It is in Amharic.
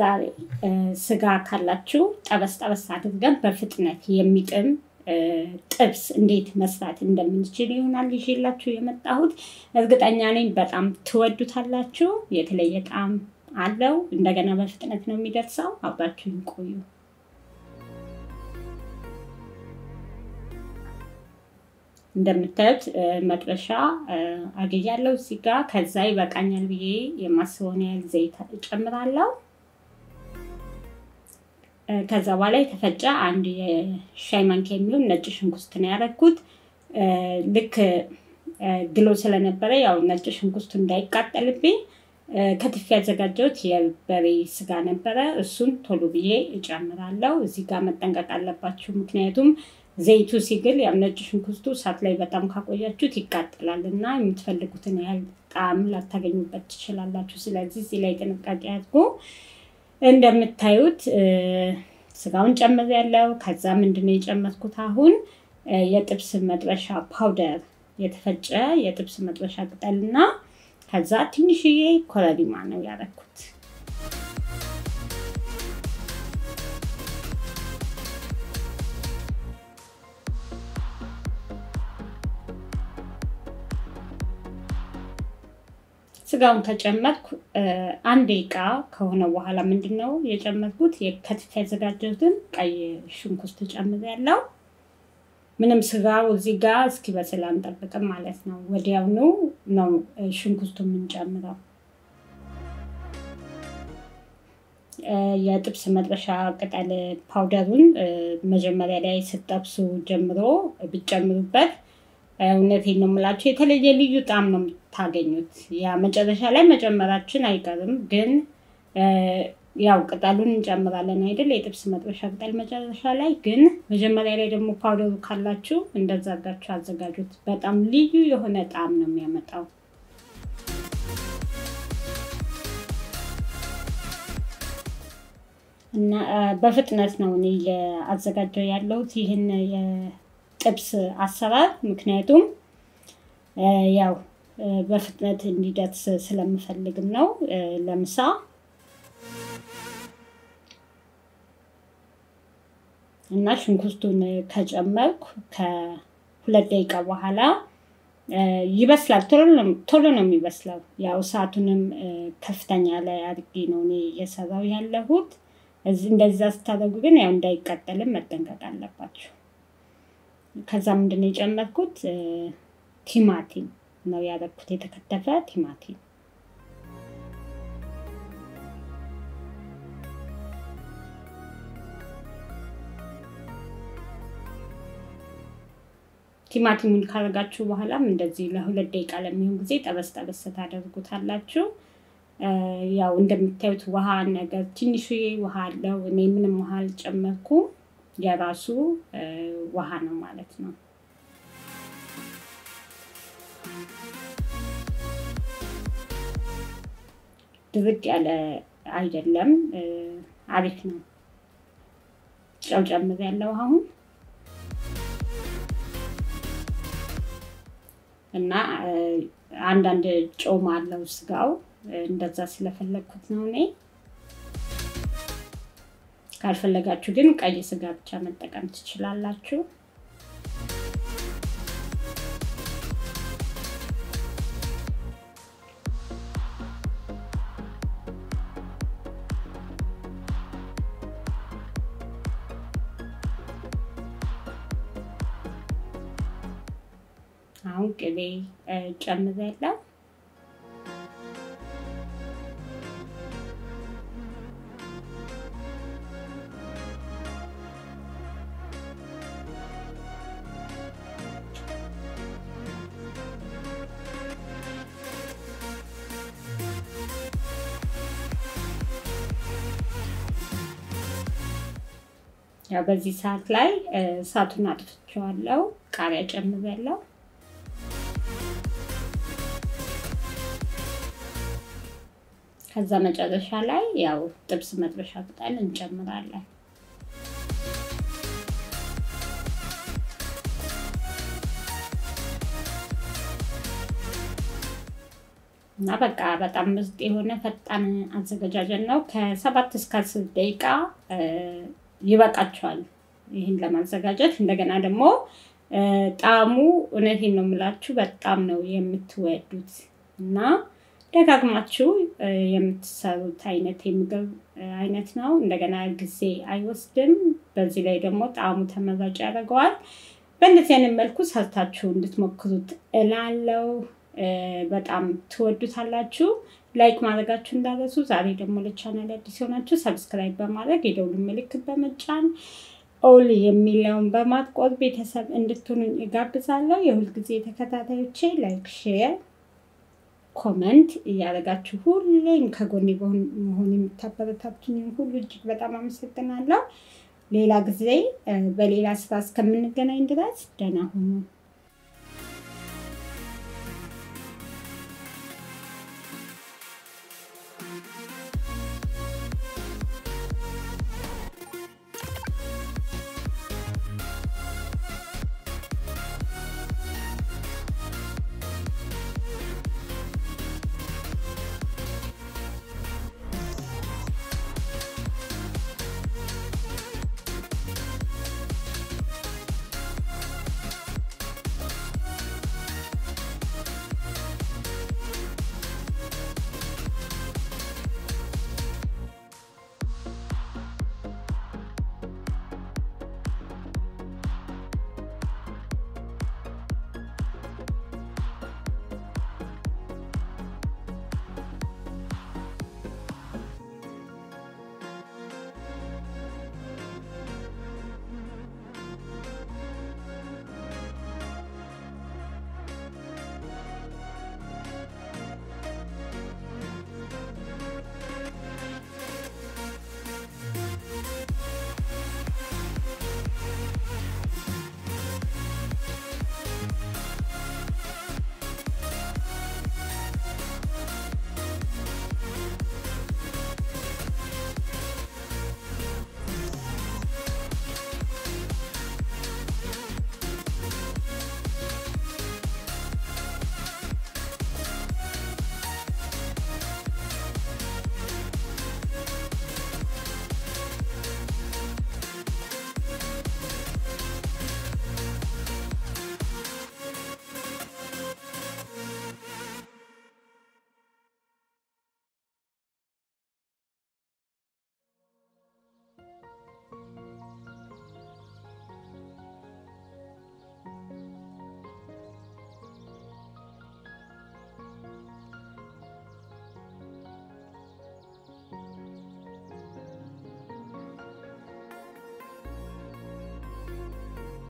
ዛሬ ስጋ ካላችሁ ጠበስ ጠበስ አድርገን በፍጥነት የሚጥም ጥብስ እንዴት መስራት እንደምንችል ይሆናል ይዤላችሁ የመጣሁት። እርግጠኛ ነኝ በጣም ትወዱታላችሁ። የተለየ ጣዕም አለው። እንደገና በፍጥነት ነው የሚደርሰው። አብራችሁን ቆዩ። እንደምታዩት መጥበሻ አግያለሁ እዚህ ጋር። ከዛ ይበቃኛል ብዬ የማስበውን ያህል ዘይት እጨምራለሁ። ከዛ በኋላ የተፈጨ አንድ የሻይ ማንኪያ የሚሆን ነጭ ሽንኩርት ነው ያደረኩት። ልክ ግሎ ስለነበረ ያው ነጭ ሽንኩርቱ እንዳይቃጠልብኝ ከትፌ ያዘጋጀሁት የበሬ ስጋ ነበረ። እሱን ቶሎ ብዬ እጨምራለሁ። እዚህ ጋር መጠንቀቅ አለባችሁ፣ ምክንያቱም ዘይቱ ሲግል ያው ነጭ ሽንኩርቱ እሳት ላይ በጣም ካቆያችሁት ይቃጠላል እና የምትፈልጉትን ያህል ጣዕም ላታገኙበት ትችላላችሁ። ስለዚህ እዚህ ላይ ጥንቃቄ አድርጎ እንደምታዩት ስጋውን ጨምሬያለሁ። ከዛ ምንድነው የጨመርኩት አሁን የጥብስ መጥበሻ ፓውደር፣ የተፈጨ የጥብስ መጥበሻ ቅጠልና ከዛ ትንሽዬ ኮረሪማ ነው ያደረኩት። ስጋውን ከጨመርኩ አንድ ደቂቃ ከሆነ በኋላ ምንድን ነው የጨመርኩት ከትፍ ያዘጋጀሁትን ቀይ ሽንኩርት ጨምሬያለሁ። ምንም ስጋው እዚህ ጋር እስኪበስል አንጠብቅም ማለት ነው። ወዲያውኑ ነው ሽንኩርቱ የምንጨምረው። የጥብስ መጥበሻ ቅጠል ፓውደሩን መጀመሪያ ላይ ስጠብሱ ጀምሮ ብጨምሩበት እውነቴን ነው የምላችሁ የተለየ ልዩ ጣዕም ነው የምታገኙት። ያ መጨረሻ ላይ መጨመራችን አይቀርም፣ ግን ያው ቅጠሉን እንጨምራለን አይደል? የጥብስ መጥበሻ ቅጠል መጨረሻ ላይ። ግን መጀመሪያ ላይ ደግሞ ፓውደሩ ካላችሁ እንደዛ አድርጋችሁ አዘጋጁት። በጣም ልዩ የሆነ ጣዕም ነው የሚያመጣው። እና በፍጥነት ነው እኔ አዘጋጀው ያለሁት ይህን ጥብስ አሰራር ምክንያቱም ያው በፍጥነት እንዲደርስ ስለምፈልግም ነው። ለምሳ እና ሽንኩርቱን ከጨመርኩ ከሁለት ደቂቃ በኋላ ይበስላል። ቶሎ ነው የሚበስለው። ያው እሳቱንም ከፍተኛ ላይ አድርጌ ነው እኔ እየሰራው ያለሁት። እንደዛ ስታደርጉ ግን ያው እንዳይቀጠልም መጠንቀቅ አለባችሁ። ከዛ ምንድን ነው የጨመርኩት? ቲማቲም ነው ያደረኩት፣ የተከተፈ ቲማቲም። ቲማቲሙን ካረጋችሁ በኋላም እንደዚህ ለሁለት ደቂቃ ለሚሆን ጊዜ ጠበስ ጠበስ ታደርጉታላችሁ። ያው እንደምታዩት ውሃ ነገር ትንሽዬ ውሃ አለው። እኔ ምንም ውሃ አልጨመርኩም። የራሱ ውሃ ነው ማለት ነው። ድርቅ ያለ አይደለም፣ አሪፍ ነው። ጨው ጨምሬያለሁ አሁን እና አንዳንድ ጮማ አለው ስጋው፣ እንደዛ ስለፈለግኩት ነው እኔ ካልፈለጋችሁ ግን ቀይ ስጋ ብቻ መጠቀም ትችላላችሁ። አሁን ቅቤ ጨምሬያለሁ። ያው በዚህ ሰዓት ላይ እሳቱን አጥፍቼዋለሁ። ቃሪያ ጨምሬያለሁ። ከዛ መጨረሻ ላይ ያው ጥብስ መጥበሻ ቅጠል እንጨምራለን። እና በቃ በጣም ምርጥ የሆነ ፈጣን አዘገጃጀት ነው። ከሰባት እስከ አስር ደቂቃ ይበቃቸዋል ይህን ለማዘጋጀት። እንደገና ደግሞ ጣዕሙ እውነቴን ነው የምላችሁ በጣም ነው የምትወዱት እና ደጋግማችሁ የምትሰሩት አይነት የምግብ አይነት ነው። እንደገና ጊዜ አይወስድም። በዚህ ላይ ደግሞ ጣዕሙ ተመራጭ ያደርገዋል። በእንደዚህ አይነት መልኩ ሰርታችሁ እንድትሞክሩት እላለው። በጣም ትወዱታላችሁ። like ማድረጋችሁ እንዳትረሱ። ዛሬ ደግሞ ለቻናል አዲስ የሆናችሁ subscribe በማድረግ የደውል ምልክት በመጫን all የሚለውን በማጥቆር ቤተሰብ እንድትሆኑ እጋብዛለሁ። የሁልጊዜ ተከታታዮቼ like፣ share፣ comment እያደረጋችሁ ሁሌም ከጎኔ መሆን የምታበረታቱኝ ሁሉ እጅግ በጣም አመሰግናለሁ። ሌላ ጊዜ በሌላ ስራ እስከምንገናኝ ድረስ ደህና ሁኑ።